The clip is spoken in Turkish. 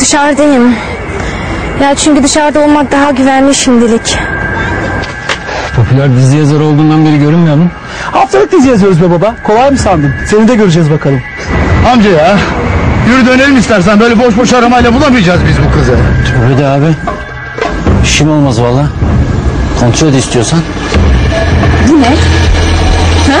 Dışarıdayım. Ya çünkü dışarıda olmak daha güvenli şimdilik. Popüler dizi yazarı olduğundan beri görünmüyorum. Haftalık dizi yazıyoruz be baba. Kolay mı sandın? Seni de göreceğiz bakalım. Amca ya. Yürü dönelim istersen. Böyle boş boş aramayla bulamayacağız biz bu kızı. Tövbe de abi. İşim olmaz valla. Kontrol et istiyorsan. Bu ne? Ha?